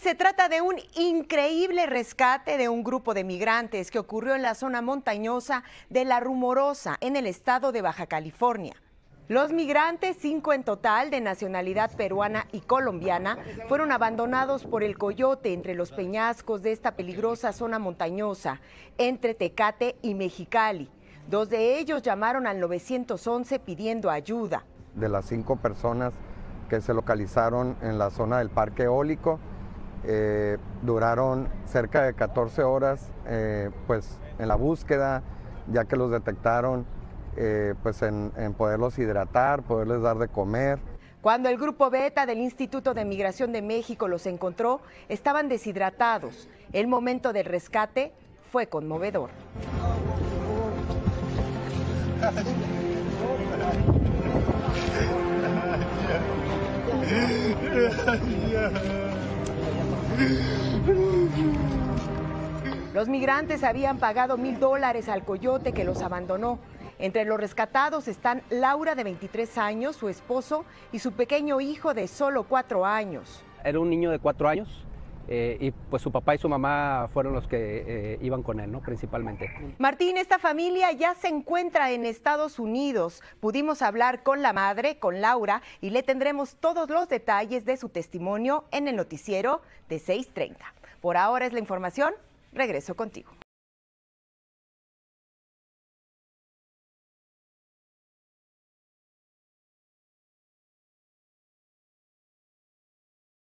Se trata de un increíble rescate de un grupo de migrantes que ocurrió en la zona montañosa de La Rumorosa, en el estado de Baja California. Los migrantes, cinco en total, de nacionalidad peruana y colombiana, fueron abandonados por el coyote entre los peñascos de esta peligrosa zona montañosa, entre Tecate y Mexicali. Dos de ellos llamaron al 911 pidiendo ayuda. De las cinco personas que se localizaron en la zona del parque eólico, eh, duraron cerca de 14 horas eh, pues, en la búsqueda, ya que los detectaron eh, pues en, en poderlos hidratar, poderles dar de comer. Cuando el grupo Beta del Instituto de Migración de México los encontró, estaban deshidratados. El momento del rescate fue conmovedor. Los migrantes habían pagado mil dólares al coyote que los abandonó. Entre los rescatados están Laura de 23 años, su esposo y su pequeño hijo de solo cuatro años. Era un niño de cuatro años eh, y pues su papá y su mamá fueron los que eh, iban con él, ¿no? Principalmente. Martín, esta familia ya se encuentra en Estados Unidos. Pudimos hablar con la madre, con Laura, y le tendremos todos los detalles de su testimonio en el noticiero de 6.30. Por ahora es la información. Regreso contigo.